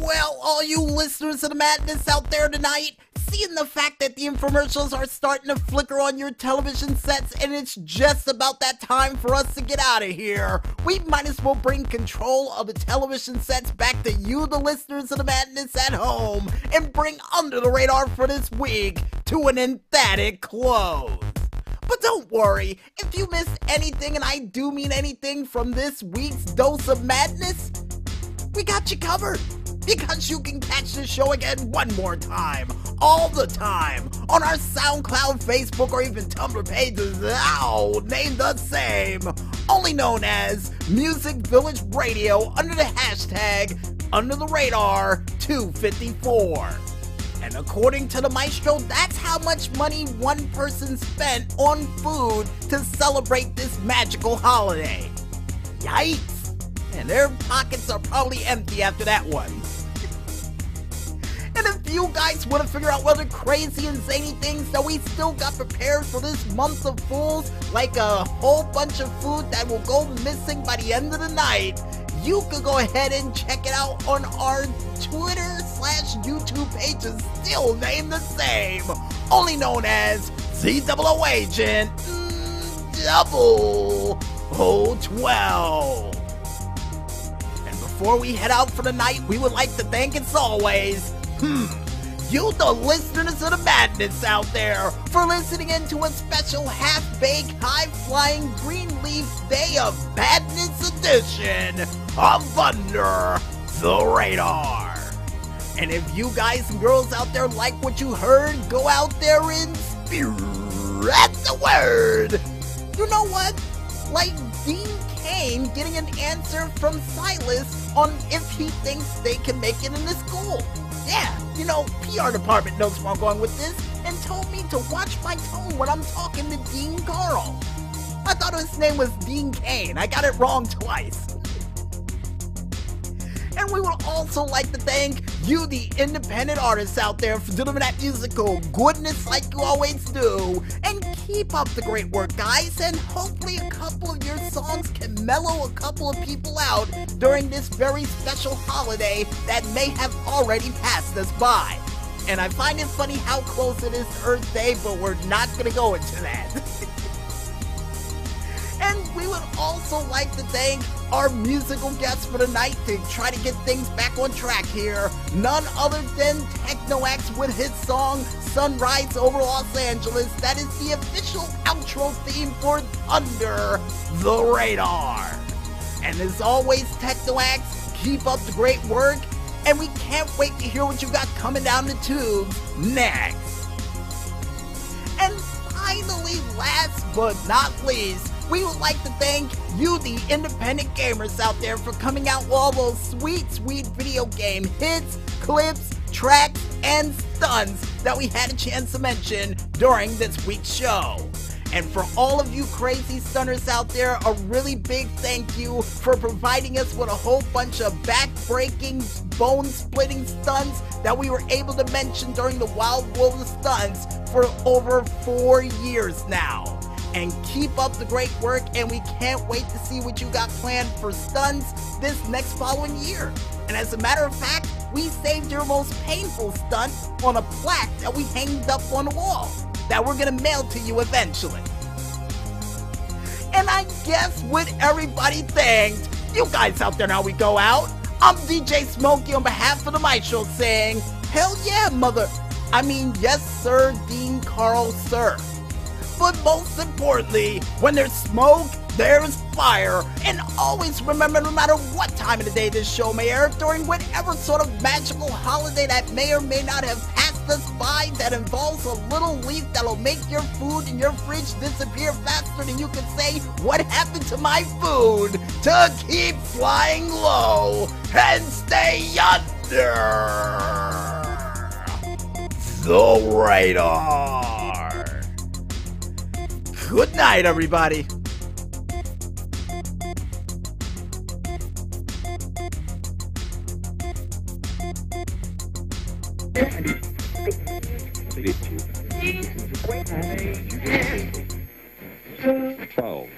Well, all you listeners of the madness out there tonight, seeing the fact that the infomercials are starting to flicker on your television sets and it's just about that time for us to get out of here, we might as well bring control of the television sets back to you, the listeners of the madness at home, and bring Under the Radar for this week to an emphatic close. But don't worry, if you missed anything, and I do mean anything from this week's dose of madness, we got you covered. Because you can catch the show again one more time, all the time, on our SoundCloud, Facebook, or even Tumblr pages, now named the same, only known as Music Village Radio under the hashtag Under the Radar 254. And according to the maestro, that's how much money one person spent on food to celebrate this magical holiday. Yikes! And their pockets are probably empty after that one. You guys want to figure out other crazy and zany things that we still got prepared for this month of fools, like a whole bunch of food that will go missing by the end of the night, you could go ahead and check it out on our Twitter slash YouTube pages, still named the same, only known as ZOO Agent mm, Double 012. And before we head out for the night, we would like to thank, as always, hmm, you, the listeners of the madness out there, for listening in to a special half-baked, high-flying Greenleaf Day of Madness edition of Under the Radar. And if you guys and girls out there like what you heard, go out there and spread the word. You know what? Like Dean Cain getting an answer from Silas on if he thinks they can make it in the school. You know, PR department knows where I'm going with this and told me to watch my tone when I'm talking to Dean Carl. I thought his name was Dean Kane. I got it wrong twice. And we would also like to thank you, the independent artists out there, for delivering that musical goodness like you always do. And keep up the great work, guys. And hopefully, a couple of your songs can mellow a couple of people out during this very special holiday that may have already passed us by. And I find it funny how close it is to Earth Day, but we're not going to go into that. Also like to thank our musical guests for the night to try to get things back on track here. None other than Tekno AXE with his song Sunrise over Los Angeles. That is the official outro theme for Under the Radar. And as always, Tekno AXE, keep up the great work. And we can't wait to hear what you got coming down the tubes next. And finally, last but not least, we would like to thank you, the independent gamers out there, for coming out with all those sweet, sweet video game hits, clips, tracks, and stunts that we had a chance to mention during this week's show. And for all of you crazy stunners out there, a really big thank you for providing us with a whole bunch of back-breaking, bone-splitting stunts that we were able to mention during the Wild Wolves stunts for over four years now and keep up the great work and we can't wait to see what you got planned for stunts this next following year. And as a matter of fact, we saved your most painful stunt on a plaque that we hanged up on the wall that we're gonna mail to you eventually. And I guess with everybody thanked, you guys out there now we go out. I'm DJ Smokey on behalf of the Maestro saying, hell yeah, mother. I mean, yes, sir, Dean Carl, sir. But most importantly, when there's smoke, there's fire. And always remember, no matter what time of the day this show may air, during whatever sort of magical holiday that may or may not have passed us by that involves a little leaf that'll make your food in your fridge disappear faster than you can say, What happened to my food? To keep flying low and stay under the radar. Good night, everybody. Twelve.